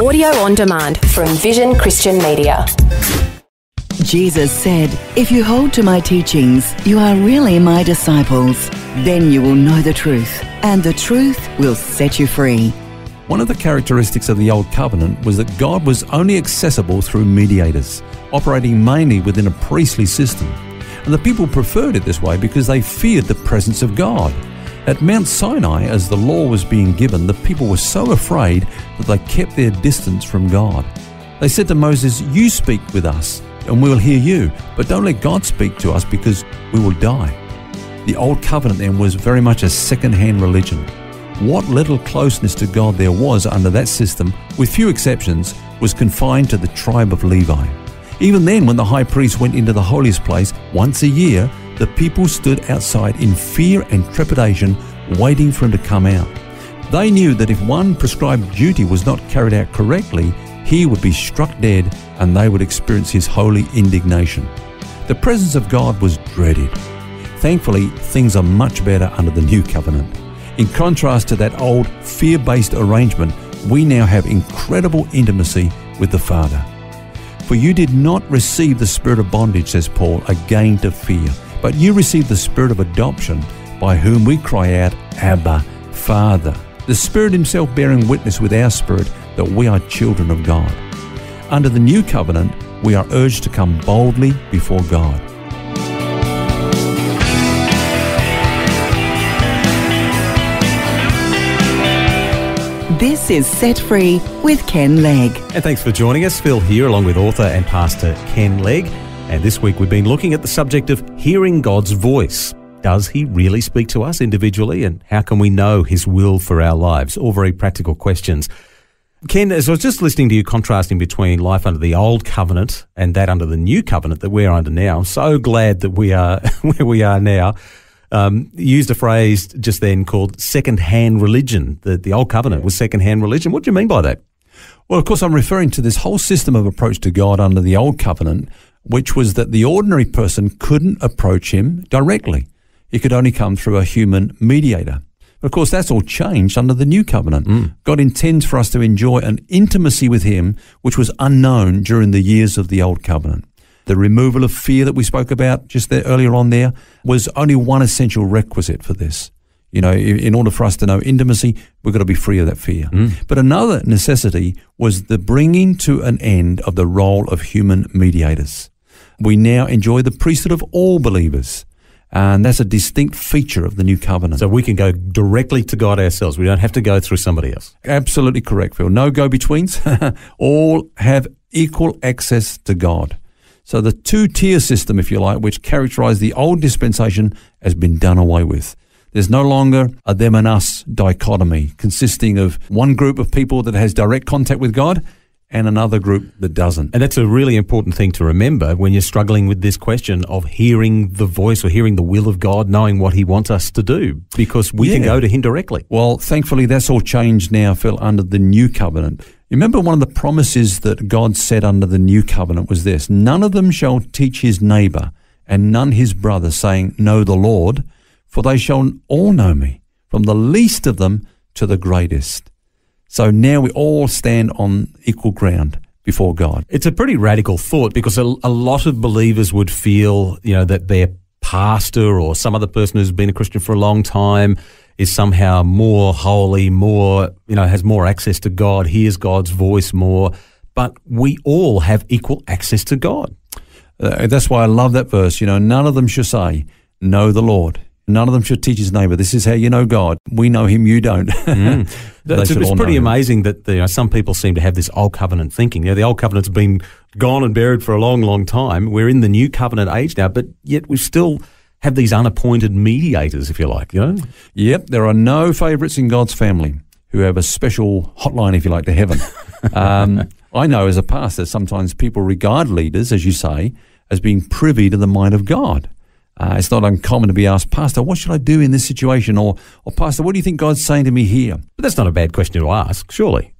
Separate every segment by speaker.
Speaker 1: Audio on demand from Vision Christian Media.
Speaker 2: Jesus said, If you hold to my teachings, you are really my disciples. Then you will know the truth, and the truth will set you free.
Speaker 3: One of the characteristics of the Old Covenant was that God was only accessible through mediators, operating mainly within a priestly system. And the people preferred it this way because they feared the presence of God. At Mount Sinai, as the law was being given, the people were so afraid that they kept their distance from God. They said to Moses, You speak with us, and we will hear you, but don't let God speak to us because we will die. The Old Covenant then was very much a second hand religion. What little closeness to God there was under that system, with few exceptions, was confined to the tribe of Levi. Even then, when the high priest went into the holiest place once a year, the people stood outside in fear and trepidation, waiting for him to come out. They knew that if one prescribed duty was not carried out correctly, he would be struck dead and they would experience his holy indignation. The presence of God was dreaded. Thankfully, things are much better under the new covenant. In contrast to that old fear based arrangement, we now have incredible intimacy with the Father. For you did not receive the spirit of bondage, says Paul, again to fear, but you receive the spirit of adoption, by whom we cry out, Abba, Father. The Spirit Himself bearing witness with our spirit that we are children of God. Under the new covenant, we are urged to come boldly before God.
Speaker 2: This is Set Free with Ken Legg.
Speaker 4: And thanks for joining us. Phil here, along with author and pastor Ken Legg. And this week we've been looking at the subject of hearing God's voice. Does he really speak to us individually? And how can we know his will for our lives? All very practical questions. Ken, as I was just listening to you contrasting between life under the old covenant and that under the new covenant that we're under now, I'm so glad that we are where we are now um, used a phrase just then called second-hand religion. The, the old covenant was second-hand religion. What do you mean by that?
Speaker 3: Well, of course, I'm referring to this whole system of approach to God under the old covenant, which was that the ordinary person couldn't approach him directly. It could only come through a human mediator. Of course, that's all changed under the new covenant.
Speaker 4: Mm.
Speaker 3: God intends for us to enjoy an intimacy with him which was unknown during the years of the old covenant. The removal of fear that we spoke about just there earlier on there was only one essential requisite for this. You know, in in order for us to know intimacy, we've got to be free of that fear. But another necessity was the bringing to an end of the role of human mediators. We now enjoy the priesthood of all believers. And that's a distinct feature of the new covenant.
Speaker 4: So we can go directly to God ourselves. We don't have to go through somebody else.
Speaker 3: Absolutely correct, Phil. No go betweens. All have equal access to God. So the two tier system, if you like, which characterized the old dispensation, has been done away with. There's no longer a them and us dichotomy consisting of one group of people that has direct contact with God and another group that doesn't.
Speaker 4: And that's a really important thing to remember when you're struggling with this question of hearing the voice or hearing the will of God, knowing what He wants us to do, because we can go to Him directly.
Speaker 3: Well, thankfully, that's all changed now, Phil, under the new covenant. Remember, one of the promises that God said under the new covenant was this None of them shall teach his neighbor and none his brother, saying, Know the Lord, for they shall all know me, from the least of them to the greatest. So now we all stand on equal ground before God.
Speaker 4: It's a pretty radical thought because a, a lot of believers would feel, you know, that their pastor or some other person who's been a Christian for a long time is somehow more holy, more, you know, has more access to God, hears God's voice more. But we all have equal access to God.
Speaker 3: Uh, that's why I love that verse. You know, none of them shall say, Know the Lord. None of them should teach his neighbor. This is how you know God. We know him, you don't. They
Speaker 4: It's, it's pretty
Speaker 3: know him.
Speaker 4: amazing that you know, some people seem to have this old covenant thinking. You know, the old covenant's been gone and buried for a long, long time. We're in the new covenant age now, but yet we still have these unappointed mediators, if you like. You know,
Speaker 3: Yep, there are no favourites in God's family who have a special hotline, if you like, to heaven. um, I know as a pastor, sometimes people regard leaders, as you say, as being privy to the mind of God. Uh, it's not uncommon to be asked, Pastor, what should I do in this situation? Or, or Pastor, what do you think God's saying to me here?
Speaker 4: but that's not a bad question to ask, surely.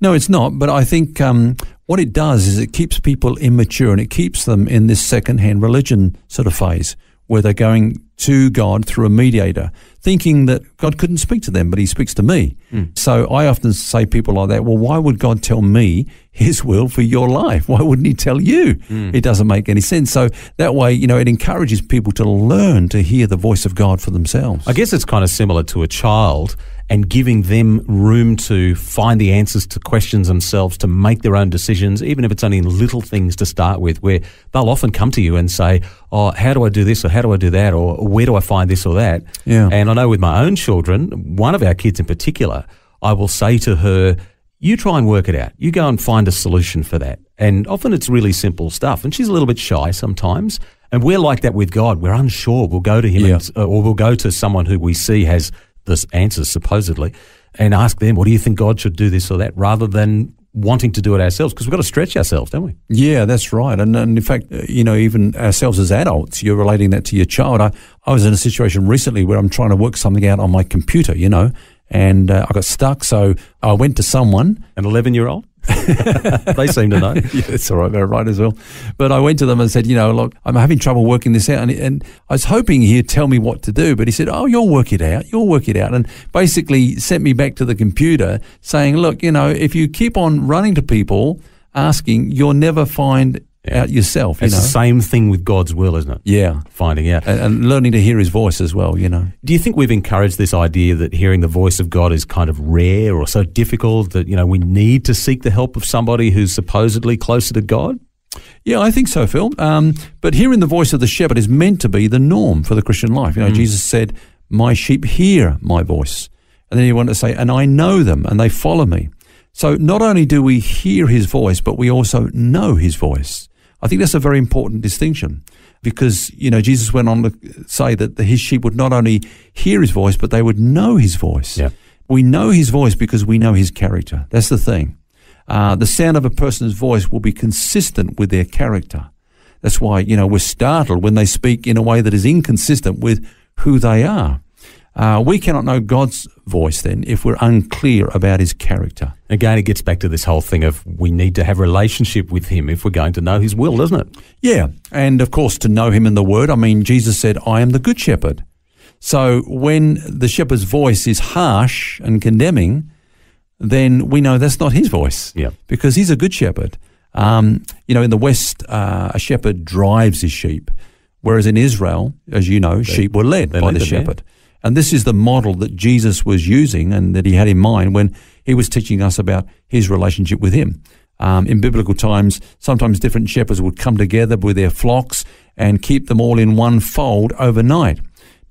Speaker 3: No, it's not. But I think um, what it does is it keeps people immature and it keeps them in this second-hand religion sort of phase where they're going to God through a mediator, thinking that God couldn't speak to them, but He speaks to me. Hmm. So I often say people like that, well, why would God tell me His will for your life? Why wouldn't He tell you? Hmm. It doesn't make any sense. So that way, you know, it encourages people to learn to hear the voice of God for themselves.
Speaker 4: I guess it's kind of similar to a child and giving them room to find the answers to questions themselves, to make their own decisions, even if it's only little things to start with, where they'll often come to you and say, Oh, how do I do this or how do I do that or where do I find this or that?
Speaker 3: Yeah.
Speaker 4: And I know with my own children, one of our kids in particular, I will say to her, you try and work it out. You go and find a solution for that. And often it's really simple stuff. And she's a little bit shy sometimes. And we're like that with God. We're unsure. We'll go to Him
Speaker 3: Yeah.
Speaker 4: and, or we'll go to someone who we see has this answers supposedly and ask them, what do you think God should do this or that rather than wanting to do it ourselves because we've got to stretch ourselves, don't we?
Speaker 3: Yeah, that's right. And, and in fact, uh, you know, even ourselves as adults, you're relating that to your child. I, I was in a situation recently where I'm trying to work something out on my computer, you know, and uh, I got stuck. So I went to someone.
Speaker 4: An 11 year old? they seem to know.
Speaker 3: yeah, that's all right. They're right as well. But I went to them and said, you know, look, I'm having trouble working this out. And, and I was hoping he'd tell me what to do. But he said, oh, you'll work it out. You'll work it out. And basically sent me back to the computer saying, look, you know, if you keep on running to people asking, you'll never find out yourself, you
Speaker 4: It's
Speaker 3: know.
Speaker 4: the same thing with God's will, isn't it?
Speaker 3: Yeah.
Speaker 4: Finding out.
Speaker 3: And, and learning to hear his voice as well, you know.
Speaker 4: Do you think we've encouraged this idea that hearing the voice of God is kind of rare or so difficult that, you know, we need to seek the help of somebody who's supposedly closer to God?
Speaker 3: Yeah, I think so, Phil. Um, but hearing the voice of the shepherd is meant to be the norm for the Christian life. You know, Jesus said, My sheep hear my voice. And then he wanted to say, And I know them and they follow me. So not only do we hear his voice, but we also know his voice. I think that's a very important distinction because, you know, Jesus went on to say that his sheep would not only hear his voice, but they would know his voice.
Speaker 4: Yeah.
Speaker 3: We know his voice because we know his character. That's the thing. Uh, the sound of a person's voice will be consistent with their character. That's why, you know, we're startled when they speak in a way that is inconsistent with who they are. Uh, we cannot know God's voice then if we're unclear about his character.
Speaker 4: Again, it gets back to this whole thing of we need to have a relationship with Him if we're going to know His will, doesn't it?
Speaker 3: Yeah, and of course, to know him in the word, I mean, Jesus said, I am the good shepherd. So when the shepherd's voice is harsh and condemning, then we know that's not his voice.
Speaker 4: Yeah.
Speaker 3: Because he's a good shepherd. Um, you know, in the West, uh, a shepherd drives his sheep, whereas in Israel, as you know, sheep were led by
Speaker 4: led
Speaker 3: the
Speaker 4: yeah.
Speaker 3: And this is the model that Jesus was using and that he had in mind when he was teaching us about his relationship with him. Um, in biblical times, sometimes different shepherds would come together with their flocks and keep them all in one fold overnight.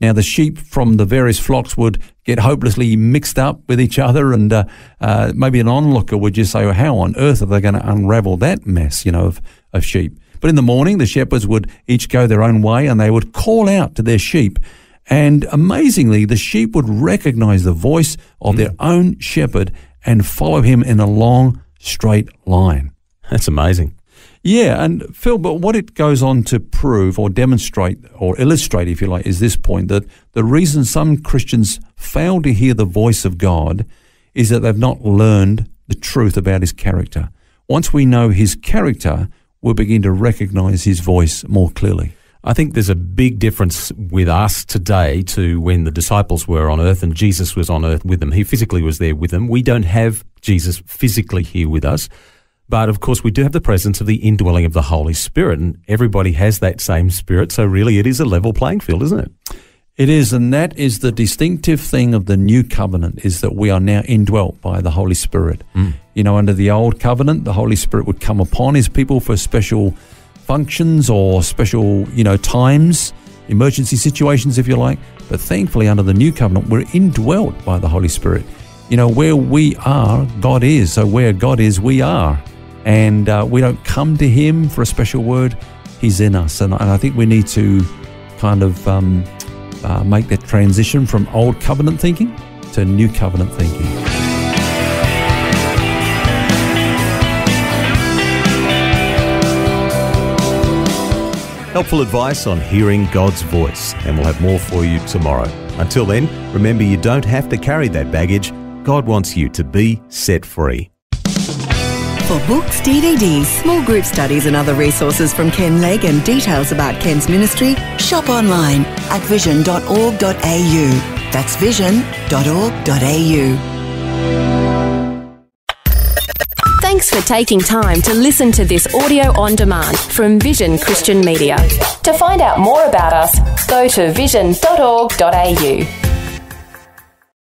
Speaker 3: Now, the sheep from the various flocks would get hopelessly mixed up with each other, and uh, uh, maybe an onlooker would just say, well, How on earth are they going to unravel that mess, you know, of, of sheep? But in the morning, the shepherds would each go their own way and they would call out to their sheep. And amazingly, the sheep would recognize the voice of their hmm. own shepherd and follow him in a long, straight line.
Speaker 4: That's amazing.
Speaker 3: Yeah, and Phil, but what it goes on to prove or demonstrate or illustrate, if you like, is this point that the reason some Christians fail to hear the voice of God is that they've not learned the truth about his character. Once we know his character, we'll begin to recognize his voice more clearly.
Speaker 4: I think there's a big difference with us today to when the disciples were on earth and Jesus was on earth with them. He physically was there with them. We don't have Jesus physically here with us. But of course, we do have the presence of the indwelling of the Holy Spirit, and everybody has that same Spirit. So, really, it is a level playing field, isn't it?
Speaker 3: It is, and that is the distinctive thing of the new covenant is that we are now indwelt by the Holy Spirit. Mm. You know, under the old covenant, the Holy Spirit would come upon his people for special functions or special, you know, times, emergency situations, if you like. But thankfully, under the new covenant, we're indwelt by the Holy Spirit. You know, where we are, God is. So where God is, we are. And uh, we don't come to him for a special word. He's in us. And, and I think we need to kind of um, uh, make that transition from old covenant thinking to new covenant thinking.
Speaker 4: Helpful advice on hearing God's voice, and we'll have more for you tomorrow. Until then, remember you don't have to carry that baggage. God wants you to be set free.
Speaker 2: For books, DVDs, small group studies, and other resources from Ken Legg and details about Ken's ministry, shop online at vision.org.au. That's vision.org.au.
Speaker 1: for taking time to listen to this audio on demand from Vision Christian Media. To find out more about us, go to vision.org.au.